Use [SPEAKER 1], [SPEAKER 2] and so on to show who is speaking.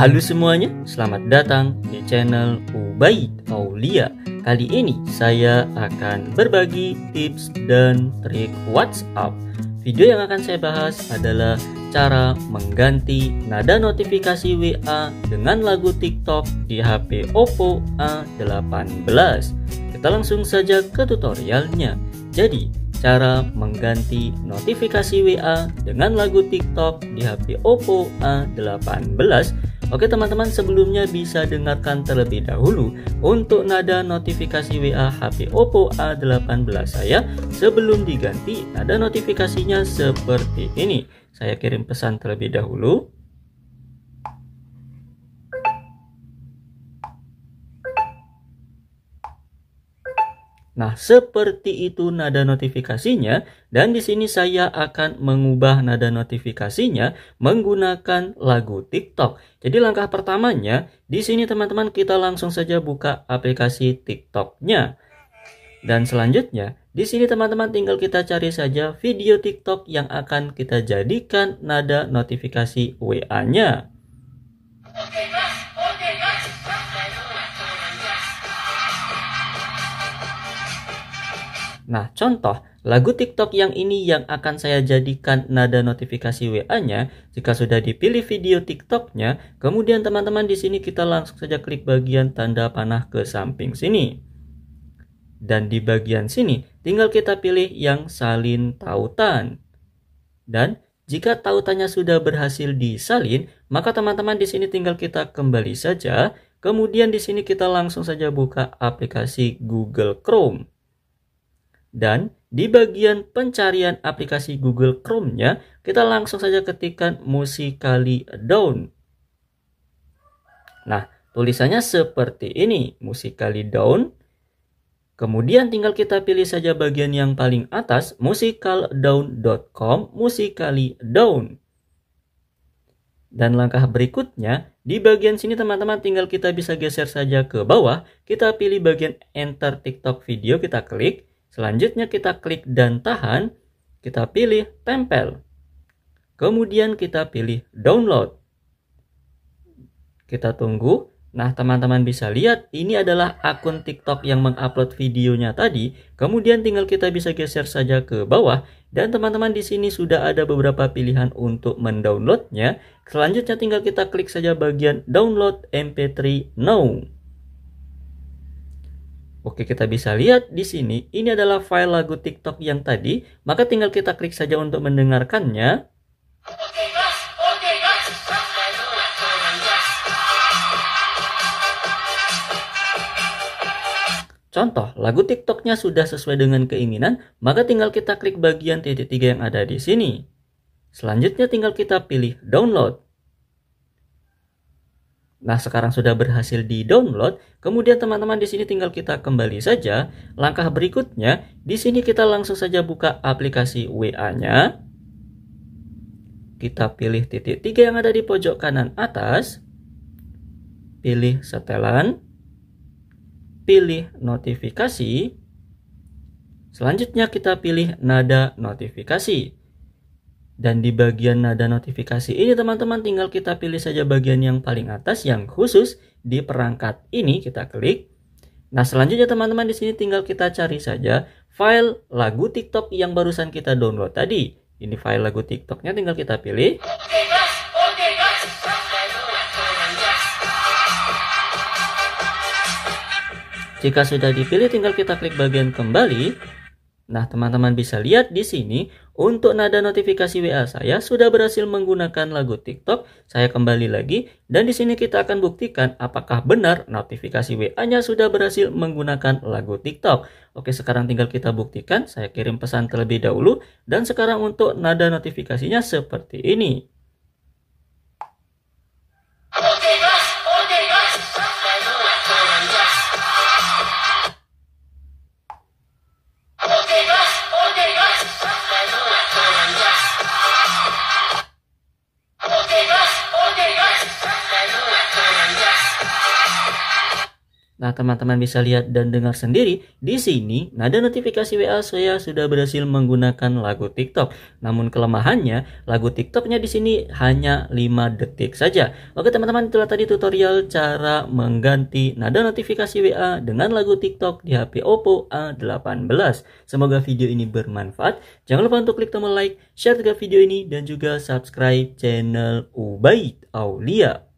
[SPEAKER 1] Halo semuanya, selamat datang di channel Ubaid Aulia. Kali ini saya akan berbagi tips dan trik WhatsApp. Video yang akan saya bahas adalah cara mengganti nada notifikasi WA dengan lagu TikTok di HP Oppo A18. Kita langsung saja ke tutorialnya. Jadi, cara mengganti notifikasi WA dengan lagu TikTok di HP Oppo A18 Oke teman-teman sebelumnya bisa dengarkan terlebih dahulu untuk nada notifikasi WA HP Oppo A18 saya sebelum diganti nada notifikasinya seperti ini. Saya kirim pesan terlebih dahulu. Nah, seperti itu nada notifikasinya dan di sini saya akan mengubah nada notifikasinya menggunakan lagu TikTok. Jadi langkah pertamanya di sini teman-teman kita langsung saja buka aplikasi TikToknya. Dan selanjutnya di sini teman-teman tinggal kita cari saja video TikTok yang akan kita jadikan nada notifikasi WA-nya. Nah, contoh lagu TikTok yang ini yang akan saya jadikan nada notifikasi WA-nya. Jika sudah dipilih video TikToknya, kemudian teman-teman di sini kita langsung saja klik bagian tanda panah ke samping sini. Dan di bagian sini, tinggal kita pilih yang salin tautan. Dan jika tautannya sudah berhasil disalin, maka teman-teman di sini tinggal kita kembali saja. Kemudian di sini kita langsung saja buka aplikasi Google Chrome. Dan di bagian pencarian aplikasi Google Chrome-nya, kita langsung saja ketikkan Musically Down. Nah, tulisannya seperti ini, Musically Down. Kemudian tinggal kita pilih saja bagian yang paling atas, musicaldown.com, Musically Down. Dan langkah berikutnya, di bagian sini teman-teman tinggal kita bisa geser saja ke bawah, kita pilih bagian enter TikTok video, kita klik, Selanjutnya kita klik dan tahan, kita pilih tempel. Kemudian kita pilih download. Kita tunggu. Nah, teman-teman bisa lihat ini adalah akun TikTok yang mengupload videonya tadi. Kemudian tinggal kita bisa geser saja ke bawah dan teman-teman di sini sudah ada beberapa pilihan untuk mendownloadnya. Selanjutnya tinggal kita klik saja bagian download MP3 now. Oke, kita bisa lihat di sini, ini adalah file lagu TikTok yang tadi, maka tinggal kita klik saja untuk mendengarkannya. Contoh, lagu TikToknya sudah sesuai dengan keinginan, maka tinggal kita klik bagian titik tiga yang ada di sini. Selanjutnya tinggal kita pilih download. Nah, sekarang sudah berhasil di-download. Kemudian teman-teman di sini tinggal kita kembali saja. Langkah berikutnya, di sini kita langsung saja buka aplikasi WA-nya. Kita pilih titik tiga yang ada di pojok kanan atas. Pilih setelan. Pilih notifikasi. Selanjutnya kita pilih nada notifikasi. Dan di bagian nada notifikasi ini teman-teman tinggal kita pilih saja bagian yang paling atas yang khusus di perangkat ini kita klik. Nah selanjutnya teman-teman di sini tinggal kita cari saja file lagu TikTok yang barusan kita download tadi. Ini file lagu TikToknya tinggal kita pilih. Jika sudah dipilih tinggal kita klik bagian kembali Nah, teman-teman bisa lihat di sini untuk nada notifikasi WA saya sudah berhasil menggunakan lagu TikTok. Saya kembali lagi dan di sini kita akan buktikan apakah benar notifikasi WA-nya sudah berhasil menggunakan lagu TikTok. Oke, sekarang tinggal kita buktikan. Saya kirim pesan terlebih dahulu dan sekarang untuk nada notifikasinya seperti ini. Nah, teman-teman bisa lihat dan dengar sendiri di sini nada notifikasi WA saya sudah berhasil menggunakan lagu TikTok. Namun kelemahannya, lagu TikToknya di sini hanya 5 detik saja. Oke, teman-teman, itulah tadi tutorial cara mengganti nada notifikasi WA dengan lagu TikTok di HP Oppo A18. Semoga video ini bermanfaat. Jangan lupa untuk klik tombol like, share juga video ini dan juga subscribe channel Ubaid Aulia.